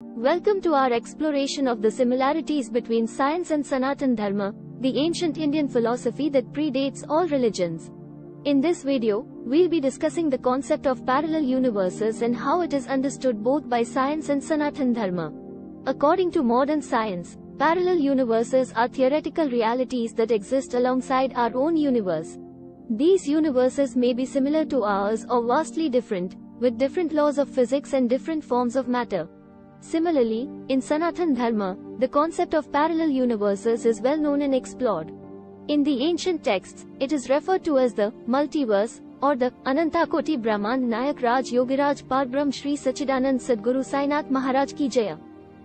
Welcome to our exploration of the similarities between science and Sanatan Dharma, the ancient Indian philosophy that predates all religions. In this video, we'll be discussing the concept of parallel universes and how it is understood both by science and Sanatan Dharma. According to modern science, parallel universes are theoretical realities that exist alongside our own universe. These universes may be similar to ours or vastly different, with different laws of physics and different forms of matter. Similarly, in Sanatan Dharma, the concept of parallel universes is well known and explored. In the ancient texts, it is referred to as the multiverse or the Anantakoti Brahman Nayak Raj Yogiraj Parbrahm Shri Sachidanand Sadguru Sainath Maharaj Ki Jaya.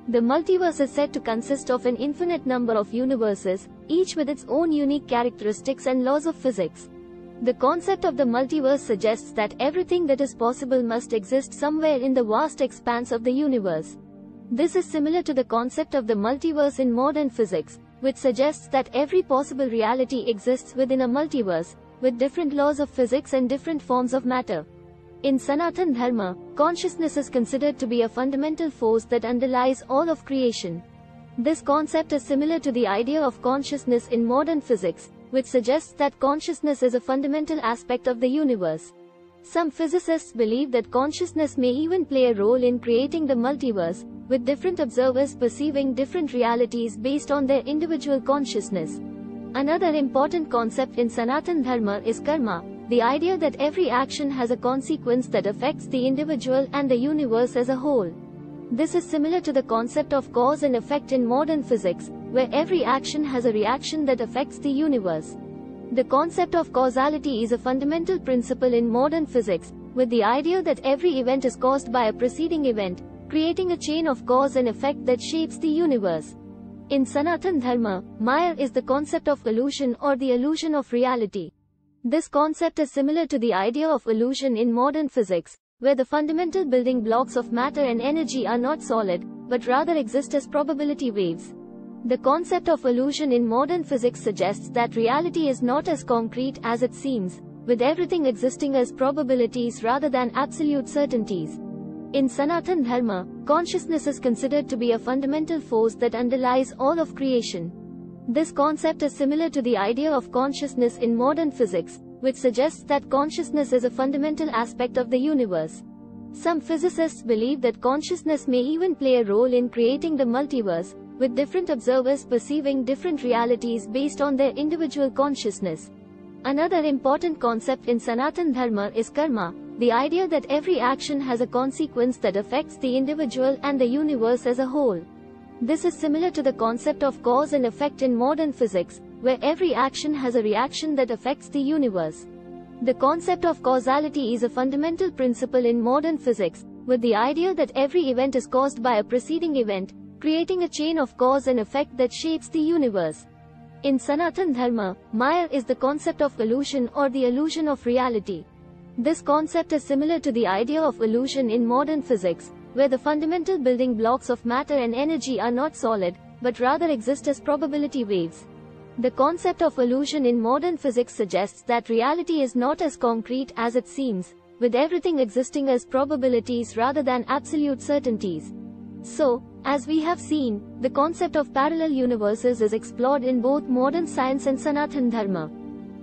The multiverse is said to consist of an infinite number of universes, each with its own unique characteristics and laws of physics. The concept of the multiverse suggests that everything that is possible must exist somewhere in the vast expanse of the universe. This is similar to the concept of the multiverse in modern physics, which suggests that every possible reality exists within a multiverse, with different laws of physics and different forms of matter. In Sanatan Dharma, consciousness is considered to be a fundamental force that underlies all of creation. This concept is similar to the idea of consciousness in modern physics, which suggests that consciousness is a fundamental aspect of the universe. Some physicists believe that consciousness may even play a role in creating the multiverse, with different observers perceiving different realities based on their individual consciousness. Another important concept in Sanatan Dharma is karma, the idea that every action has a consequence that affects the individual and the universe as a whole. This is similar to the concept of cause and effect in modern physics, where every action has a reaction that affects the universe. The concept of causality is a fundamental principle in modern physics, with the idea that every event is caused by a preceding event, creating a chain of cause and effect that shapes the universe. In Sanatan Dharma, Maya is the concept of illusion or the illusion of reality. This concept is similar to the idea of illusion in modern physics, where the fundamental building blocks of matter and energy are not solid, but rather exist as probability waves. The concept of illusion in modern physics suggests that reality is not as concrete as it seems, with everything existing as probabilities rather than absolute certainties. In Sanatan Dharma, consciousness is considered to be a fundamental force that underlies all of creation. This concept is similar to the idea of consciousness in modern physics, which suggests that consciousness is a fundamental aspect of the universe. Some physicists believe that consciousness may even play a role in creating the multiverse, with different observers perceiving different realities based on their individual consciousness. Another important concept in Sanatan Dharma is karma, the idea that every action has a consequence that affects the individual and the universe as a whole. This is similar to the concept of cause and effect in modern physics, where every action has a reaction that affects the universe. The concept of causality is a fundamental principle in modern physics, with the idea that every event is caused by a preceding event, creating a chain of cause and effect that shapes the universe. In Sanatan Dharma, Maya is the concept of illusion or the illusion of reality. This concept is similar to the idea of illusion in modern physics, where the fundamental building blocks of matter and energy are not solid, but rather exist as probability waves. The concept of illusion in modern physics suggests that reality is not as concrete as it seems, with everything existing as probabilities rather than absolute certainties. So, as we have seen, the concept of parallel universes is explored in both modern science and Sanatan Dharma.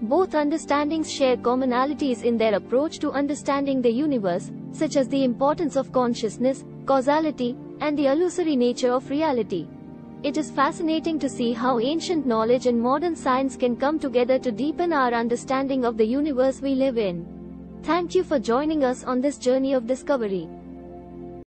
Both understandings share commonalities in their approach to understanding the universe, such as the importance of consciousness, causality, and the illusory nature of reality. It is fascinating to see how ancient knowledge and modern science can come together to deepen our understanding of the universe we live in. Thank you for joining us on this journey of discovery.